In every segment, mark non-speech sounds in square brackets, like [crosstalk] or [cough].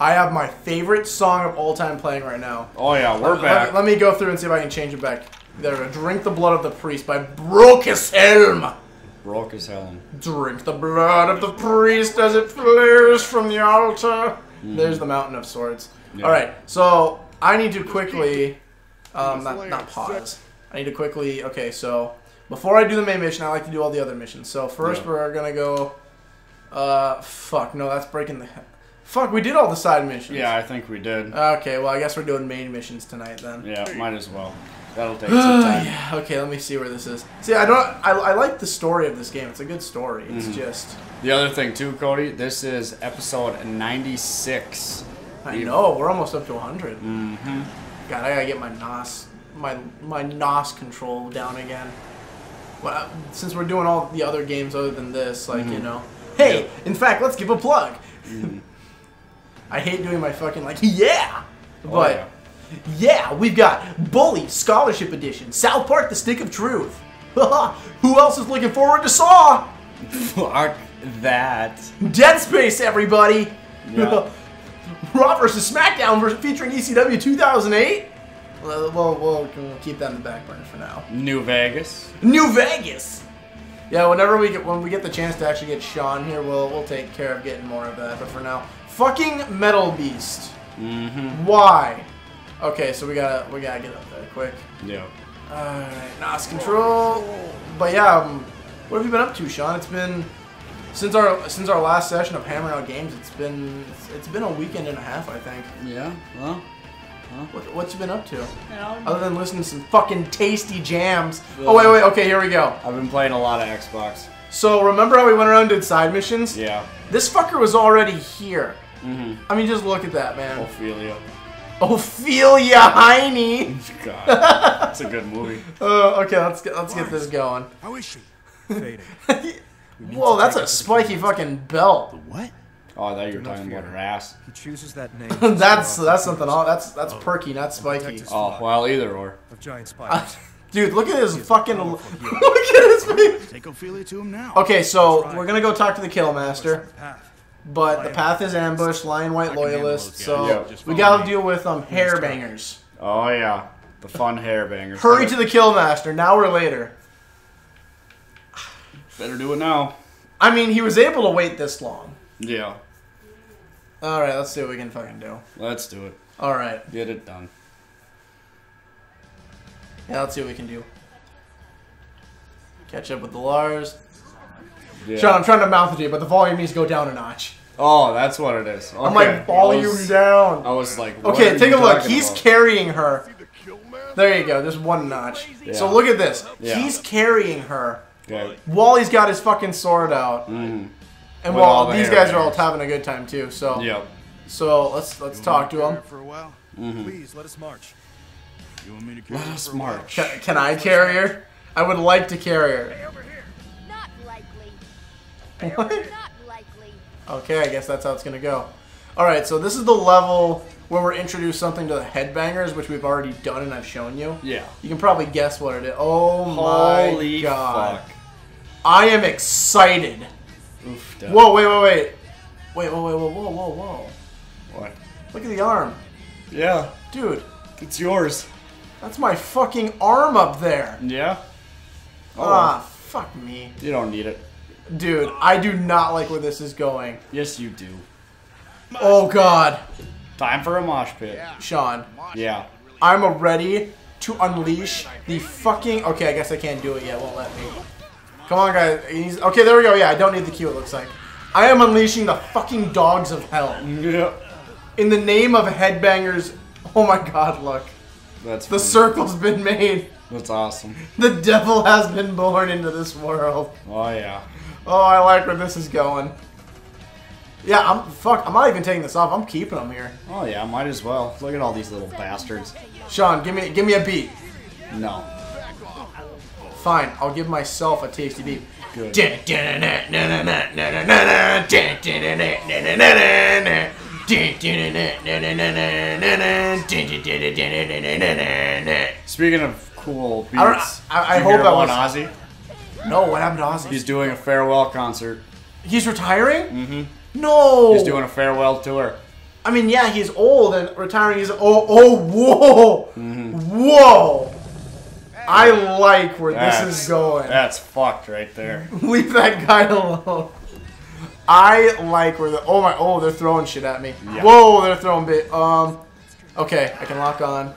I have my favorite song of all time playing right now. Oh yeah, we're Let- back. Let, me go through and see if I can change it back. There, we go. Drink the Blood of the Priest by Brocas Helm. Broke as hell. Drink the blood of the priest as it flares from the altar. There's the Mountain of Swords. Yeah. All right, so I need to quickly, um, not, not pause. I need to quickly. Okay, so before I do the main mission, I like to do all the other missions. So first, Yeah. we're gonna go. Uh, fuck no, that's breaking the. Fuck, we did all the side missions. Yeah, I think we did. Okay, well I guess we're doing main missions tonight then. Yeah, might as well. That'll take [sighs] some time. yeah. Okay, let me see where this is. See, I don't. I, I like the story of this game. It's a good story. It's Mm-hmm. just. The other thing too, Cody, this is episode 96. I You- know we're almost up to 100. Mm-hmm. God, I gotta get my NOS, my my NOS control down again. Well, since we're doing all the other games other than this, like you know. Hey, Yeah. in fact, let's give a plug. I hate doing my fucking like [laughs] yeah, oh, but yeah. yeah, we've got Bully Scholarship Edition, South Park: The Stick of Truth. [laughs] Who else is looking forward to Saw? Fuck that. Dead Space, everybody. Yeah. [laughs] Raw versus SmackDown versus featuring ECW 2008. Well, we'll, we'll, we'll keep that in the back burner for now. New Vegas. New Vegas. Yeah, whenever we get when we get the chance to actually get Sean here, we'll we'll take care of getting more of that. But for now, fucking Metal Beast. Mm-hmm. Why? Okay, so we gotta we gotta get up there quick. Yeah. Alright, NOS control. But yeah, um, what have you been up to, Sean? It's been since our since our last session of hammering out games. It's been it's, it's been a weekend and a half, I think. Yeah. Well. What what you been up to? Yeah. Other than listening to some fucking tasty jams. Oh wait wait okay here we go. I've been playing a lot of Xbox. So remember how we went around and did side missions? Yeah. This fucker was already here. Mm-hmm. I mean, just look at that, man. Ophelia. Ophelia Heine. God. That's a good movie. [laughs] Uh, okay, let's get let's get this going. How is she? [laughs] Fading. [laughs] Whoa, that's a spiky fucking belt. What? Oh, I thought you were talking about fear. her ass. He chooses that name. that's that's something. all That's that's perky, not spiky. Oh, well, either or. of giant spiders. dude, look at his fucking. Look at his face. Take Ophelia to him now. Okay, so we're gonna go talk to the Killmaster, Path. But the path is ambushed, Lionwhyte loyalist, so Yeah. we gotta deal with um hairbangers. Oh, yeah. The fun hair bangers. Hurry to the Killmaster, now or later. Better do it now. I mean, he was able to wait this long. Yeah. All right, let's see what we can fucking do. Let's do it. All right, Get it done. yeah, let's see what we can do. Catch up with the Lars. Yeah. Sean, I'm trying to mouth it to you, but the volume needs to go down a notch. Oh, that's what it is. Okay. I'm like I volume was- down. I was like, what Okay, are take you a look. He's about? carrying her. There you go. Just one notch. So look at this. Yeah. He's carrying her. Okay. Wally's got his fucking sword out, Mm-hmm. and With while the these hair guys are all having a good time too. So Yep. so let's let's talk to him. For a while. Mm-hmm. Please let us march. You want me to carry Let us for a while? march. Can, can I carry her? I would like to carry her. Not likely. What? Okay, I guess that's how it's gonna go. All right, so this is the level where we're introduced something to the headbangers, which we've already done and I've shown you. Yeah. You can probably guess what it is. Oh my god! fuck. I am excited. Oof. duh. Whoa, wait, wait, wait. Wait, whoa, wait, whoa, whoa, whoa, whoa. What? Look at the arm. Yeah. Dude, It's yours. that's my fucking arm up there. Yeah. Oh. Ah, fuck me. You don't need it. Dude, I do not like where this is going. Yes, you do. Oh god. Time for a mosh pit. Sean, Yeah. I'm ready to unleash the fucking... Okay, I guess I can't do it yet. Won't let me. Come on, guys. He's... Okay, there we go. Yeah, I don't need the cue, it looks like. I am unleashing the fucking dogs of hell. Yeah. In the name of headbangers... Oh my god, look. That's The funny. circle's been made. That's awesome. The devil has been born into this world. Oh yeah. Oh, I like where this is going. Yeah, I'm... Fuck, I'm not even taking this off. I'm keeping them here. Oh yeah. Might as well. Look at all these little bastards. Sean, give me, give me a beat. No. Fine, I'll give myself a tasty beat. Good. Speaking of cool beats, I I- I hope I was- Ozzy. No, what happened to Ozzy? He's doing a farewell concert. He's retiring? Mm-hmm. No. He's doing a farewell tour. I mean, yeah, he's old and retiring is. Oh, oh, whoa, whoa! I like where this is going. That's fucked right there. [laughs] Leave that guy alone. I like where the. Oh my! Oh, they're throwing shit at me. Yeah. Whoa, they're throwing bit. Um, okay, I can lock on.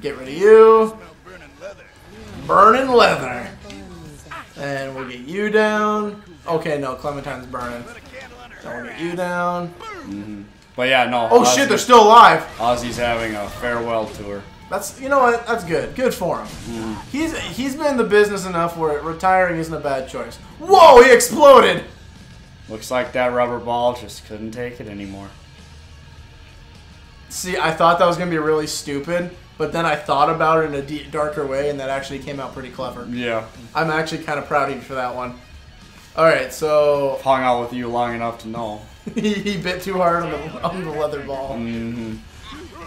Get rid of you. Burning leather. Burning leather. And we'll get you down. Okay, no, Clementine's burning. So we'll get you down. Mm-hmm. But yeah, no. Oh Ozzy, shit, they're still alive. Ozzy's having a farewell tour. That's you know what? That's good. Good for him. Mm-hmm. He's he's been in the business enough where retiring isn't a bad choice. Whoa, he exploded. Looks like that rubber ball just couldn't take it anymore. See, I thought that was gonna be really stupid, but then I thought about it in a deep, darker way, and that actually came out pretty clever. Yeah. I'm actually kind of proud of you for that one. All right, so Hung out with you long enough to know. [laughs] he, he bit too hard on the on the leather ball. hmm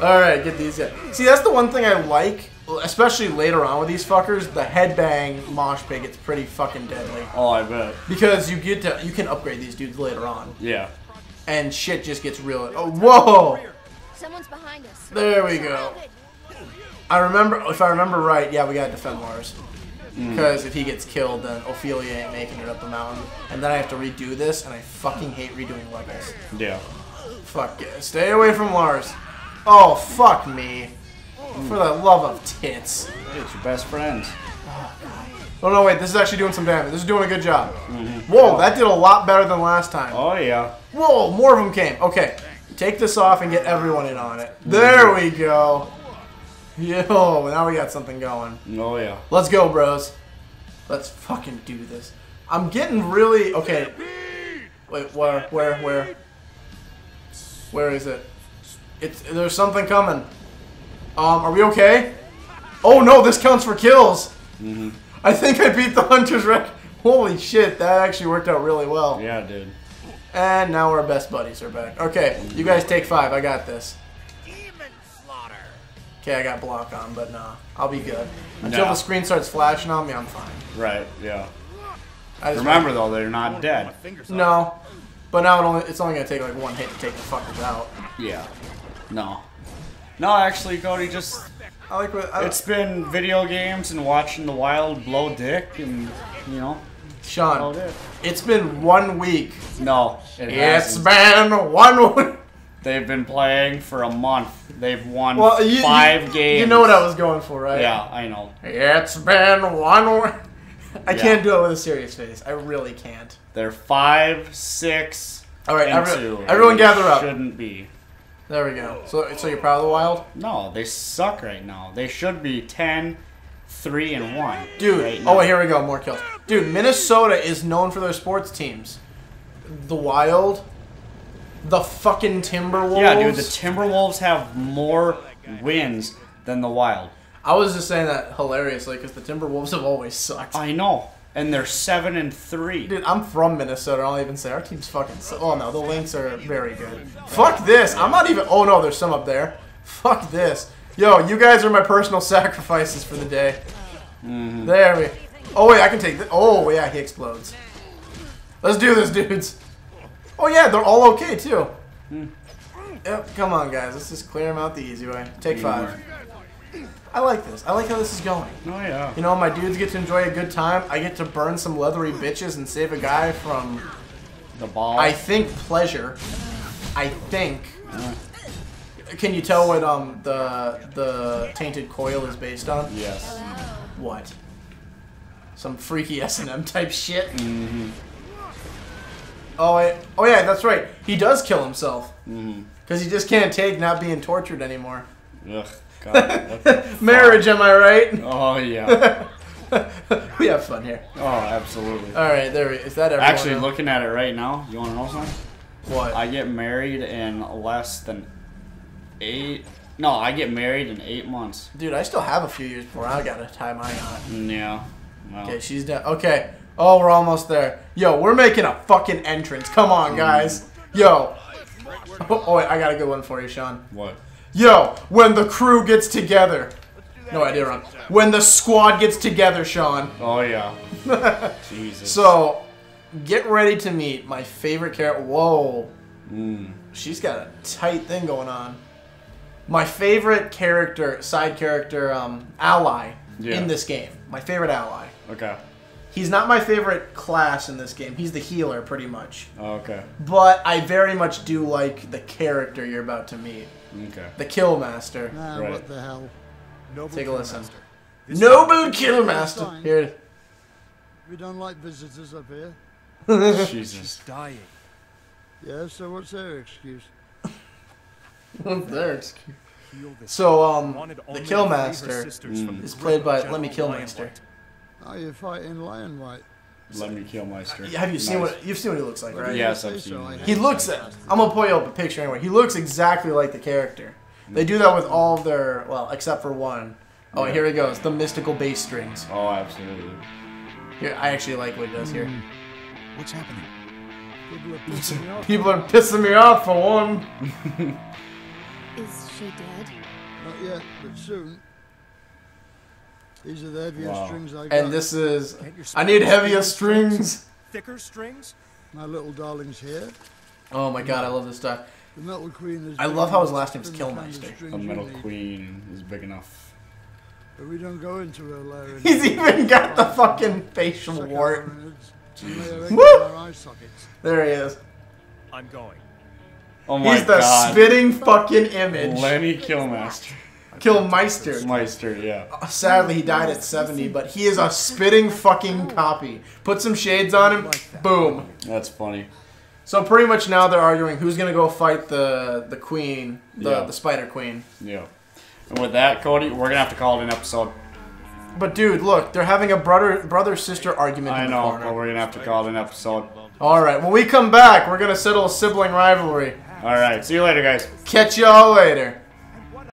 All right, get these guys. See, that's the one thing I like, especially later on with these fuckers. The headbang mosh pit gets pretty fucking deadly Oh, I bet. because you get to you can upgrade these dudes later on, Yeah. and shit just gets real. Oh, whoa! Someone's behind us. There we go. I remember, if I remember right, yeah, we gotta defend Lars. Mm. Because if he gets killed, then Ophelia ain't making it up the mountain. And then I have to redo this, and I fucking hate redoing levels. Yeah. Fuck it. Stay away from Lars. Oh, fuck me. Mm. For the love of tits. It's your best friends. Oh, oh, no, wait, this is actually doing some damage. This is doing a good job. Mm-hmm. Whoa, that did a lot better than last time. Oh, yeah. Whoa, more of them came. Okay, take this off and get everyone in on it. There we go. [laughs] Yo, now we got something going. Oh, yeah. Let's go, bros. Let's fucking do this. I'm getting really okay. Wait, where, where, where? Where is it? It's there's something coming. Um, are we okay? Oh no, this counts for kills. Mhm. I think I beat the hunter's wreck. Holy shit, that actually worked out really well. Yeah, dude. And now our best buddies are back. Okay, you guys take five. I got this. Okay, I got block on, but nah, I'll be good. Until No. the screen starts flashing on me, I'm fine. Right, yeah. I just Remember, though, they're not dead. No, but now it only, it's only gonna take like one hit to take the fuckers out. Yeah. No. No, actually, Cody, just. I like what I, It's been video games and watching the wild blow dick and, you know, Sean. it. It's been one week. No, it It's hasn't. been one week. They've been playing for a month. They've won Well, you, five you, games. You know what I was going for, right? Yeah, I know. It's been one. I Yeah. can't do it with a serious face. I really can't. They're five, six, All right, and every- two. everyone gather up. Shouldn't be. There we go. So, so you're proud of the Wild, No, they suck right now. They should be 10, 3, and 1. dude? right oh, wait, here we go. More kills, dude. Minnesota is known for their sports teams. The Wild, the fucking Timberwolves. Yeah, dude, the Timberwolves have more wins than the Wild. I was just saying that hilariously because the Timberwolves have always sucked. I know. And they're 7 and 3. Dude, I'm from Minnesota. I'll even say our team's fucking. So- oh no, the Lynx are very good. Fuck this. I'm not even. Oh no, there's some up there. Fuck this. Yo, you guys are my personal [laughs] sacrifices for the day. Mm-hmm. There we. Oh wait, I can take this. Oh yeah, he explodes. Let's do this, dudes. Oh yeah, they're all okay too. Yep. Come on, guys. Let's just clear them out the easy way. Take five. I like this. I like how this is going. Oh, yeah. You know, my dudes get to enjoy a good time. I get to burn some leathery bitches and save a guy from, The ball. I think, pleasure. I think. Can you tell what um the the tainted coil is based on? Yes. What? Some freaky S and M type shit. Mm-hmm. Oh, oh yeah, that's right. He does kill himself because he just can't take not being tortured anymore. Ugh. God. [laughs] Marriage, am I right? Oh, yeah. [laughs] we have fun here. Oh, absolutely. All right, there we. Is that everyone? Actually, now? looking at it right now, you want to know something? What? I get married in less than eight. No, I get married in eight months. Dude, I still have a few years before I gotta tie my knot. Mm, Yeah. Well, Okay, she's done. Okay. Oh, we're almost there. Yo, we're making a fucking entrance. Come on, guys. Yo. Oh, [laughs] oh, wait, I got a good one for you, Sean. what? Yo, when the crew gets together. No, I did wrong. When the squad gets together, Sean. Oh yeah. [laughs] Jesus. So, get ready to meet my favorite character. Whoa. Mm. she's got a tight thing going on. My favorite character, side character, um, ally Yeah. in this game. My favorite ally. Okay. He's not my favorite class in this game. He's the healer, pretty much. Oh, okay. But I very much do like the character you're about to meet. Okay. The Killmaster. Now, Right. what the hell? Noble Take a listen. Killmaster. This Noble Killmaster. Fine. Here. We don't like visitors up here. [laughs] [laughs] Jesus. She's dying. Yeah, so what's their excuse? there. it's- Heal this So, um, the only to free her Killmaster sisters is played by General Lemmy Killmaster. Lionwhite. Oh, you're fighting Lionwhyte. Let me kill Meister. Have you seen Nice. what you've seen what he looks like, right? Yes, Say I've seen I. He looks. I'm gonna pull you up a picture anyway. He looks exactly like the character. They do that with all of their well, except for one. Oh, Yeah. here he goes. The mystical bass strings. Oh, absolutely. Here, I actually like what he does here. Hmm. What's happening? People are pissing me off. People are pissing me off for one. [laughs] Is she dead? Not yet, but soon. These are the heaviest Wow. strings I got. And this is. I need heavier strings. Thicker strings? My little darling's here. Oh my god, I love this stuff. The Metal Queen is. I love how his last name is Killmaster. The Metal Queen is big enough. But we don't go into her lair. in- [laughs] He's even got the fucking facial Suck wart. our innards and lay her eggs [laughs] Woo! in our eye sockets. There he is. I'm going. Oh my god. He's the god. spitting fucking image. Lenny Killmaster. Killmeister. Meister, Meister, yeah. Uh, sadly, he died at 70, but he is a spitting fucking copy. Put some shades on him, boom. That's funny. So pretty much now they're arguing who's gonna go fight the the queen, the, Yeah. the spider queen. Yeah. And with that, Cody, we're gonna have to call it an episode. But dude, look, they're having a brother brother sister argument I in the know, corner. but we're gonna have to call it an episode. All right, when we come back, we're gonna settle a sibling rivalry. All right. See you later, guys. Catch y'all later.